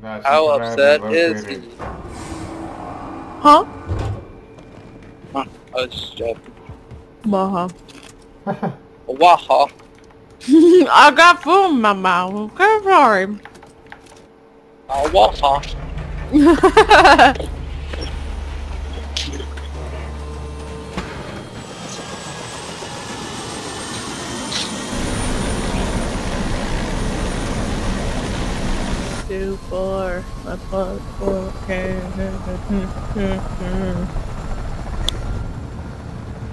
That's How upset is located. he? Huh? I was just joking. Waha. Waha. I got food in my mouth. Okay, sorry. Uh, Waha. Two, four, five, five, four, okay.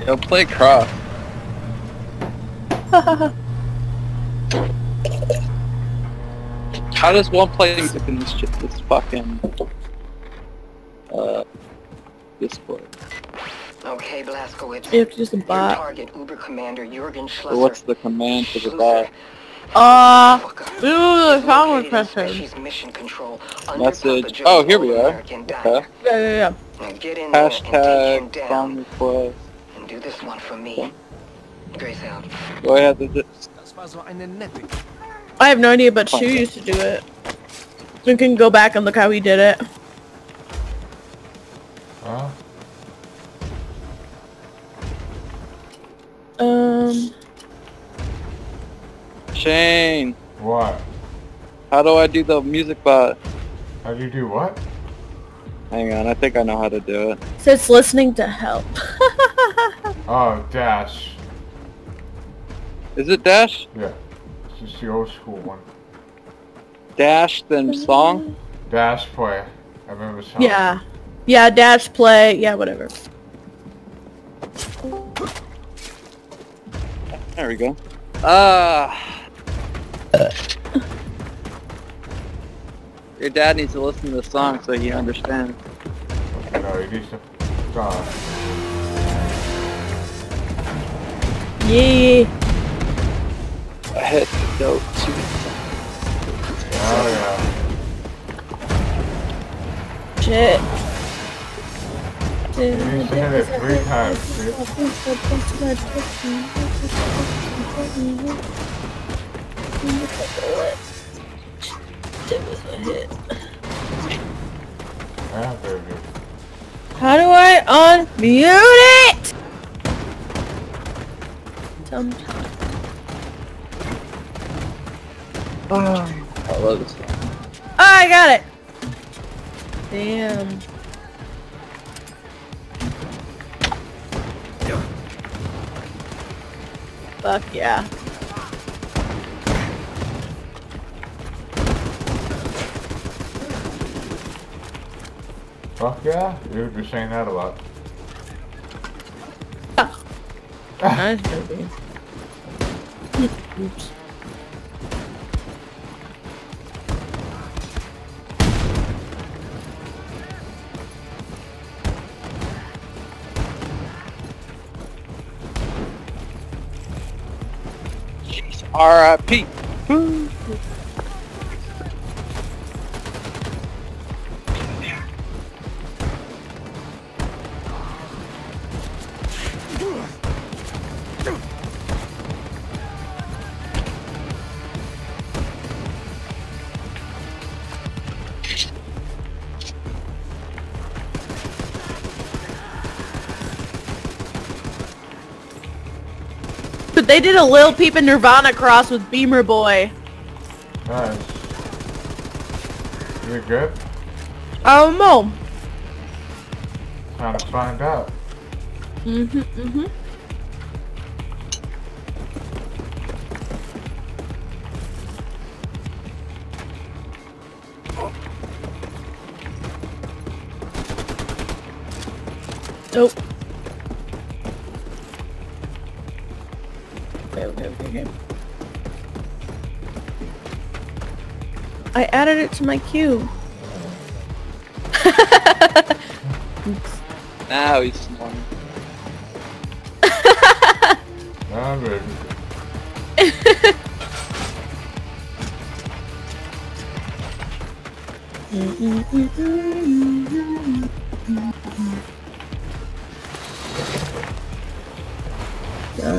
Yo, play Croft. How does one play music in this shit, this fucking uh Discord? Okay, Blazkowicz. It's just a Your target, Uber Commander Jurgen So what's the command for the bot? Uh, Fuck up. the sound Located in pressure. Species mission control Message. Oh, here we are. Okay. Yeah, yeah, yeah. Get in there and take him Hashtag down. song request. And do this one for me. Grace out. Go ahead. th- th- Das war so eine nette I have no idea, but Shu used to do it. We can go back and look how he did it. Huh? Shane, What? how do I do the music bot? How do you do what? Hang on, I think I know how to do it. says listening to help. Oh, dash. Is it dash? Yeah. It's just the old school one. Dash then song? Dash play. I remember song. yeah. Yeah, dash play. Yeah, whatever. There we go. Ah. Your dad needs to listen to the song so he understands. No, he needs to. God. Yeah. I hit the dope too. Oh yeah. Shit. He needs to hit it three times, dude. Baby. How do I unmute it? Sometimes. I love this. Oh, I got it. Damn. Fuck yeah. Fuck yeah? Dude, you're saying that a lot. Nice baby. Oops. Jeez, R.I.P. they did a Lil Peep and Nirvana cross with Beamer Boy. Nice. You good? Oh no. Time to find out. Mm-hmm, mm-hmm. Nope. Okay. I added it to my queue. now he's normal. nah, baby. Mm-hmm.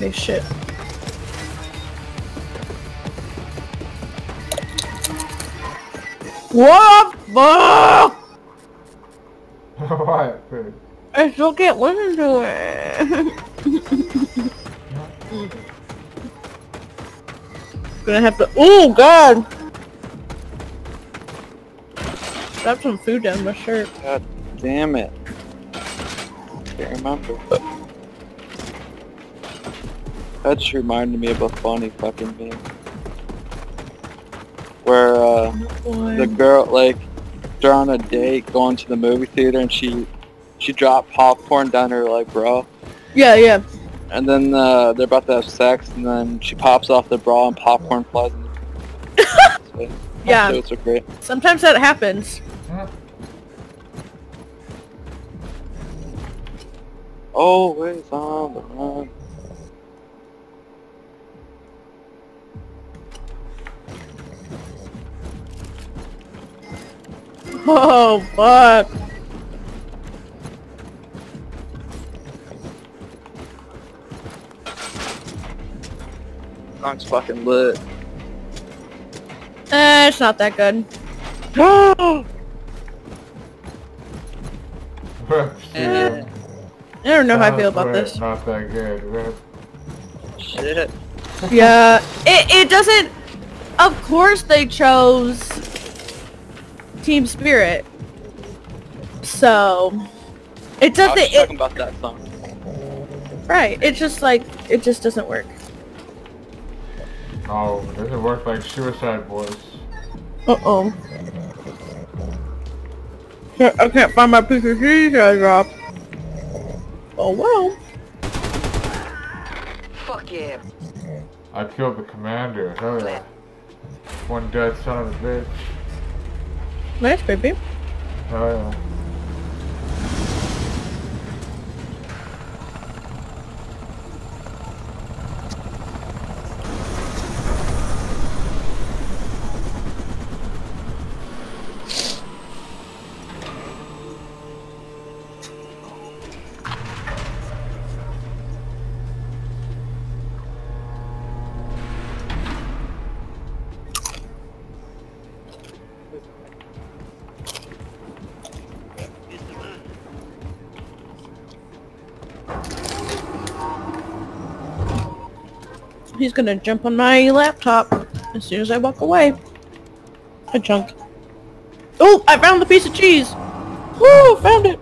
Okay, shit. What the fuck? what? Dude? I still can't listen to it. Gonna have to. Oh god! Drop some food down my shirt. God damn it. Can't remember. That just reminded me of a funny fucking meme. Where, uh, the girl, like, they're on a date going to the movie theater and she, she dropped popcorn down her, like, bra. Yeah, yeah. And then, uh, they're about to have sex and then she pops off the bra and popcorn flies in the. Yeah. Are great. Sometimes that happens. Always on the run. Oh fuck. Song's fucking lit. Eh, it's not that good. Eh. I don't know how I feel about great, this. Not that good. man. Shit. Yeah, it it doesn't. Of course, they chose Teen Spirit. So it doesn't. just It, talking about that song. right. It's just like it just doesn't work. Oh, doesn't work like Suicide Boys. Uh oh. I can't find my piece of cheese I dropped. Oh well. Fuck yeah. I killed the commander. Hell yeah. One dead son of a bitch. Nice, baby. Hell yeah. He's gonna jump on my laptop as soon as I walk away. A chunk. Oh, I found the piece of cheese. Woo, found it.